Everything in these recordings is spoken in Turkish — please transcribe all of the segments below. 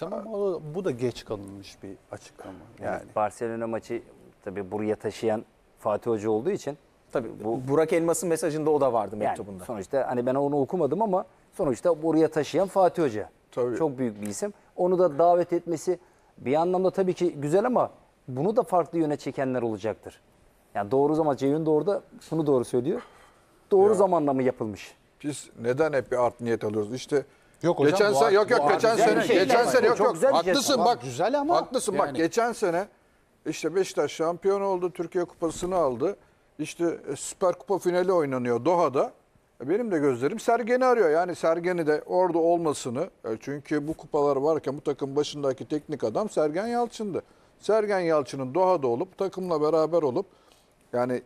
tamam o, bu da geç kalınmış bir açıklama. Yani Barcelona maçı tabii buraya taşıyan Fatih Hoca olduğu için Tabii Bu- Burak Elmas'ın mesajında o da vardı yani mektubunda. sonuçta hani ben onu okumadım ama sonuçta buraya taşıyan Fatih Hoca. Tabii. Çok büyük bir isim. Onu da davet etmesi bir anlamda tabii ki güzel ama bunu da farklı yöne çekenler olacaktır. Yani doğru zaman Ceyhun doğru da bunu doğru söylüyor. Doğru zamanla mı yapılmış? Biz neden hep bir art niyet alıyoruz? İşte Yok hocam, geçen sene yok yok geçen sene şey. geçen sene yok yok şey. haklısın bak güzel ama haklısın bak geçen sene işte Beşiktaş şampiyon oldu Türkiye Kupası'nı aldı. İşte e, Süper Kupa finali oynanıyor Doha'da. E, Benim de gözlerim Sergen'i arıyor. Yani Sergen'i de orada olmasını e, çünkü bu kupalar varken bu takım başındaki teknik adam Sergen Yalçın'dı. Sergen Yalçın'ın Doha'da olup takımla beraber olup yani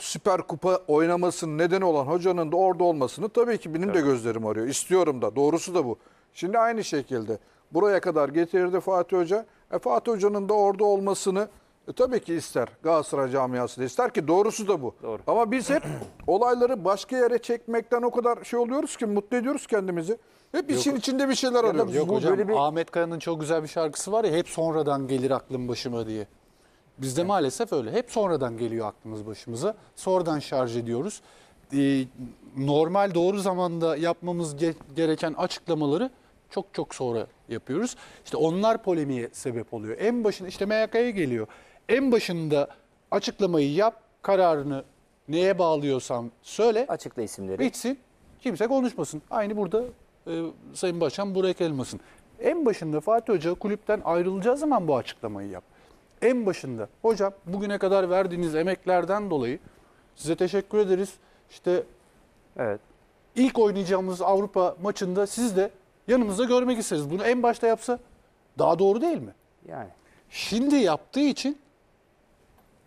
Süper Kupa oynamasının nedeni olan hocanın da orada olmasını tabii ki benim de gözlerim arıyor. İstiyorum da. Doğrusu da bu. Şimdi aynı şekilde buraya kadar getirdi Fatih Hoca. E, Fatih Hoca'nın da orada olmasını e, tabii ki ister. Galatasaray camiası da ister ki doğrusu da bu. Doğru. Ama biz hep olayları başka yere çekmekten o kadar şey oluyoruz ki mutlu ediyoruz kendimizi. Hep işin içinde bir şeyler arıyoruz. Yok Bu hocam böyle bir- Ahmet Kaya'nın çok güzel bir şarkısı var ya hep sonradan gelir aklım başıma diye. Bizde maalesef öyle. Hep sonradan geliyor aklımız başımıza. Sonradan şarj ediyoruz. Ee, normal doğru zamanda yapmamız ge- gereken açıklamaları çok çok sonra yapıyoruz. İşte onlar polemiğe sebep oluyor. En başında işte MYK'ya geliyor. En başında açıklamayı yap, kararını neye bağlıyorsan söyle. Açıkla isimleri. Bitsin. Kimse konuşmasın. Aynı burada e, Sayın Başkan Burak Elmas'ın. En başında Fatih Hoca kulüpten ayrılacağı zaman bu açıklamayı yap. En başında hocam bugüne kadar verdiğiniz emeklerden dolayı size teşekkür ederiz. İşte Evet. ilk oynayacağımız Avrupa maçında siz de yanımızda görmek isteriz. Bunu en başta yapsa daha doğru değil mi? Yani. Şimdi yaptığı için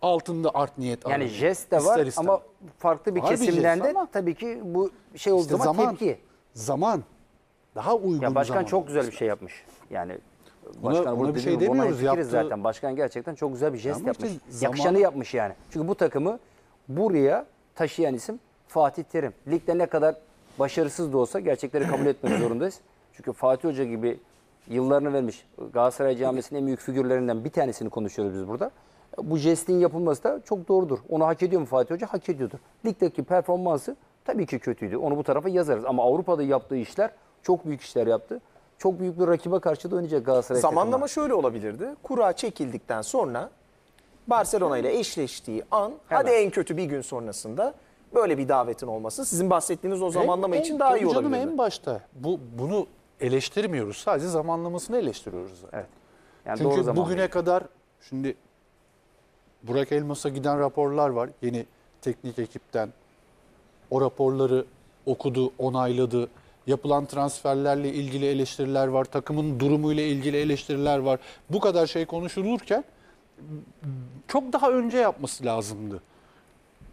altında art niyet Yani aranıyor. jest de var İster ama farklı bir Var bir kesimden jest de ama- tabii ki bu şey olduğu İşte zaman, tepki. zaman daha uygun Ya başkan zaman. çok güzel bir şey yapmış. Yani başkan buna bir şey demiyoruz. Yaptığı- zaten. Başkan gerçekten çok güzel bir jest Ama işte yapmış. zaman- Yakışanı yapmış yani. Çünkü bu takımı buraya taşıyan isim Fatih Terim. Ligde ne kadar başarısız da olsa gerçekleri kabul etmek zorundayız. Çünkü Fatih Hoca gibi yıllarını vermiş Galatasaray camiasının en büyük figürlerinden bir tanesini konuşuyoruz biz burada. Bu jestin yapılması da çok doğrudur. Onu hak ediyor mu Fatih Hoca? Hak ediyordur. Ligdeki performansı tabii ki kötüydü. Onu bu tarafa yazarız. Ama Avrupa'da yaptığı işler çok büyük işler yaptı. Çok büyük bir rakibe karşı da oynayacak Galatasaray Zamanlama takımı. şöyle olabilirdi. Kura çekildikten sonra Barcelona ile eşleştiği an hadi en kötü bir gün sonrasında böyle bir davetin olması sizin bahsettiğiniz o zamanlama En- için en- daha iyi tabii canım olabilirdi. en başta. Bu bunu eleştirmiyoruz. Sadece zamanlamasını eleştiriyoruz zaten. Evet. Yani doğru Çünkü zaman. bugüne kadar şimdi Burak Elmas'a giden raporlar var yeni teknik ekipten. O raporları okudu, onayladı. Yapılan transferlerle ilgili eleştiriler var. Takımın durumuyla ilgili eleştiriler var. Bu kadar şey konuşulurken çok daha önce yapması lazımdı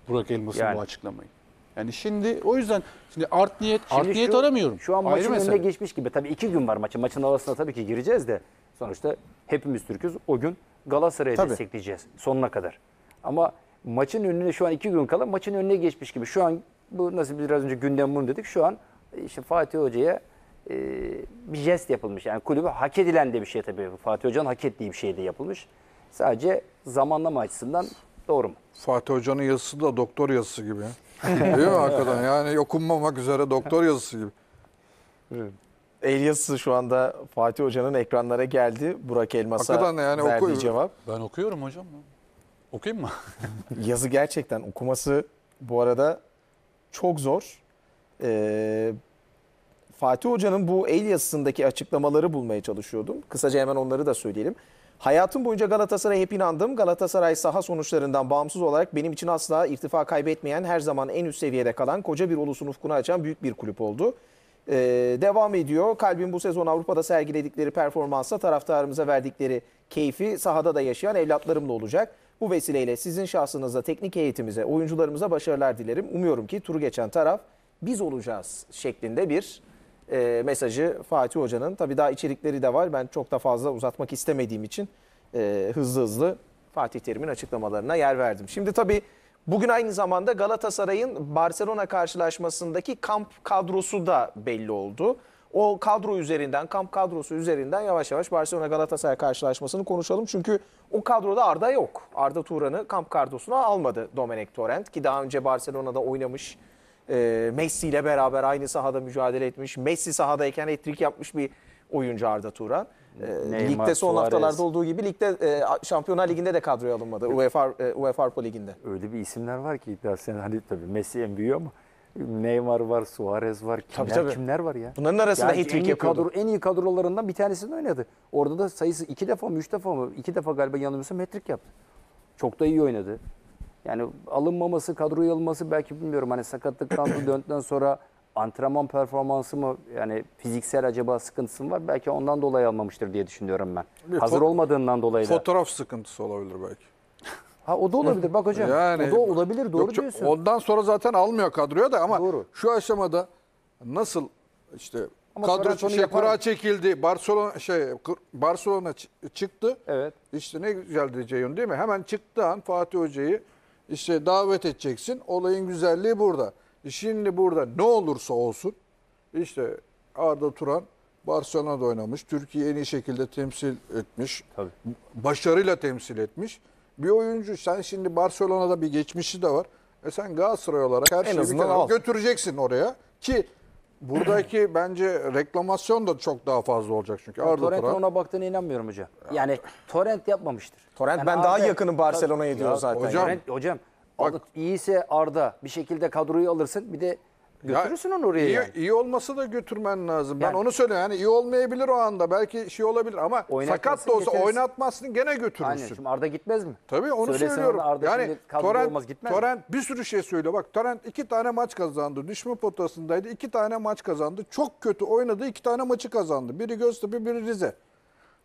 Burak Elmas'ın Yani. bu açıklamayı. Yani şimdi o yüzden şimdi art niyet art Şimdi niyet şu- aramıyorum. Şu an Ayrı maçın mesele. önüne geçmiş gibi. Tabii iki gün var maçın. Maçın arasına tabii ki gireceğiz de sonuçta hepimiz Türk'üz. O gün Galatasaray'ı destekleyeceğiz sonuna kadar. Ama maçın önüne şu an iki gün kala maçın önüne geçmiş gibi. Şu an bu nasıl biraz önce gündem bunu dedik. Şu an işte Fatih Hoca'ya e, bir jest yapılmış. Yani kulübü hak edilen de bir şey tabii. Fatih Hoca'nın hak ettiği bir şey de yapılmış. Sadece zamanlama açısından doğru mu? Fatih Hoca'nın yazısı da doktor yazısı gibi. Değil mi hakikaten? Yani okunmamak üzere doktor yazısı gibi. El yazısı şu anda Fatih Hoca'nın ekranlara geldi. Burak Elmas'a Hakikaten yani verdiği oku- cevap. Ben okuyorum hocam. Okuyayım mı? Yazı gerçekten okuması bu arada çok zor. Ee, Fatih Hoca'nın bu el yazısındaki açıklamaları bulmaya çalışıyordum. Kısaca hemen onları da söyleyelim. Hayatım boyunca Galatasaray'a hep inandım. Galatasaray saha sonuçlarından bağımsız olarak benim için asla irtifa kaybetmeyen, her zaman en üst seviyede kalan, koca bir ulusun ufkunu açan büyük bir kulüp oldu. Ee, devam ediyor. Kalbin bu sezon Avrupa'da sergiledikleri performansla taraftarımıza verdikleri keyfi sahada da yaşayan evlatlarımla olacak. Bu vesileyle sizin şahsınızda teknik heyetimize, oyuncularımıza başarılar dilerim. Umuyorum ki turu geçen taraf biz olacağız şeklinde bir e, mesajı Fatih Hoca'nın. Tabii daha içerikleri de var. Ben çok da fazla uzatmak istemediğim için e, hızlı hızlı Fatih Terim'in açıklamalarına yer verdim. Şimdi tabii bugün aynı zamanda Galatasaray'ın Barcelona karşılaşmasındaki kamp kadrosu da belli oldu. O kadro üzerinden, kamp kadrosu üzerinden yavaş yavaş Barcelona Galatasaray karşılaşmasını konuşalım. Çünkü o kadroda Arda yok. Arda Turan'ı kamp kadrosuna almadı Domenech Torrent ki daha önce Barcelona'da oynamış. Ee, Messi ile beraber aynı sahada mücadele etmiş. Messi sahadayken hat-trick yapmış bir oyuncu Arda Turan. Ee, Neymar, ligde son Suarez. haftalarda olduğu gibi ligde e, Şampiyonlar Ligi'nde de kadroya alınmadı. UEFA e, UEFA Avrupa Ligi'nde. Öyle bir isimler var ki iddia sen hani tabii Messi en büyüğü ama Neymar var, Suarez var. Kimler tabii. kimler var ya? Bunların arasında Yani hat-trick en iyi yapıyordu. kadro, en iyi kadrolarından bir tanesinde oynadı. Orada da sayısı iki defa mı, üç defa mı? iki defa galiba yanılmıyorsam hat-trick yaptı. Çok da iyi oynadı. Yani alınmaması, kadroya alınması belki bilmiyorum. Hani sakatlıktan döndükten sonra antrenman performansı mı yani fiziksel acaba sıkıntısı mı var? Belki ondan dolayı almamıştır diye düşünüyorum ben. Bir Hazır olmadığından dolayı da. Fotoğraf sıkıntısı olabilir belki. Ha o da olabilir bak hocam. Yani o da olabilir doğru Yok, diyorsun. Ondan sonra zaten almıyor kadroya da ama Doğru. şu aşamada nasıl işte Ama kadro şey, yapar. kura çekildi. Barcelona şey Barcelona çı- çıktı. Evet. İşte ne güzeldi Ceyhun değil mi? Hemen çıktığı an Fatih Hoca'yı işte davet edeceksin. Olayın güzelliği burada. E Şimdi burada ne olursa olsun işte Arda Turan Barcelona'da oynamış. Türkiye'yi en iyi şekilde temsil etmiş. Tabii. Başarıyla temsil etmiş. Bir oyuncu sen şimdi Barcelona'da bir geçmişi de var. E sen Galatasaray olarak her şeyi bir kenara al. götüreceksin oraya ki buradaki bence reklamasyon da çok daha fazla olacak çünkü Arda Torrent'in Turan. ona baktığına inanmıyorum hocam. Yani Torrent yapmamıştır. Torrent Yani ben daha Arda- yakınım Barcelona'ya Ya diyor zaten. hocam, Torrent, hocam Bak- iyiyse Arda bir şekilde kadroyu alırsın bir de götürürsün onu oraya iyi, yani. iyi olmasa da götürmen lazım. Ben Yani- onu söylüyorum. Yani iyi olmayabilir o anda. Belki şey olabilir ama sakat da olsa getirirsin. oynatmazsın gene götürürsün. Aynen. Şimdi Arda gitmez mi? Tabii onu Söylesen söylüyorum. Arda yani Torrent, olmaz, gitmez mi? Torrent bir sürü şey söylüyor. Bak Torrent iki tane maç kazandı. Düşme potasındaydı. iki tane maç kazandı. Çok kötü oynadı. iki tane maçı kazandı. Biri Göztepe, biri Rize.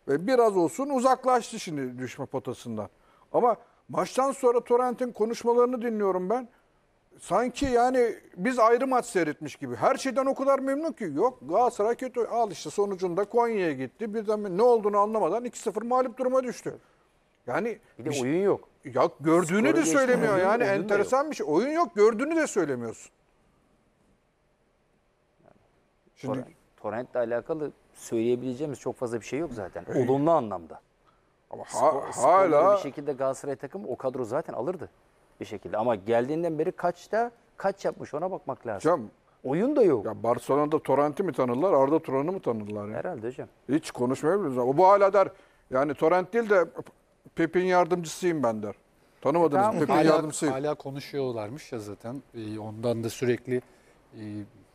Ve biraz olsun uzaklaştı şimdi düşme potasından. Ama maçtan sonra Torrent'in konuşmalarını dinliyorum ben. Sanki yani biz ayrı maç seyretmiş gibi. Her şeyden o kadar memnun ki. Yok Galatasaray kötü. Al işte sonucunda Konya'ya gitti. Birden ne olduğunu anlamadan 2-0 mağlup duruma düştü. Yani Bir de bir şey- oyun yok. ya gördüğünü Skoru de söylemiyor oyun- yani oyun enteresan bir şey. Oyun yok gördüğünü de söylemiyorsun. Şimdi Torrent, Torrent'le alakalı söyleyebileceğimiz çok fazla bir şey yok zaten. Olumlu anlamda. ama ha- Skor- hala bir şekilde Galatasaray takımı o kadro zaten alırdı bir şekilde. Ama geldiğinden beri kaçta kaç yapmış ona bakmak lazım. hocam Oyun da yok. ya Barcelona'da Torrent'i mi tanırlar, Arda Turan'ı mı tanırlar ya? Herhalde hocam. Hiç konuşmayabiliriz. O bu hala der yani Torrent değil de Pep'in yardımcısıyım ben der. Tanımadınız Tamam. Pep'in Hala, yardımcısıyım. hala konuşuyorlarmış ya zaten. Ee, ondan da sürekli e,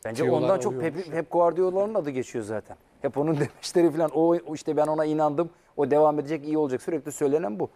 Bence ondan çok alıyormuş. Pep, hep Guardiola'nın adı geçiyor zaten. Hep onun demeçleri falan. O o işte ben ona inandım. O devam edecek, iyi olacak. Sürekli söylenen bu.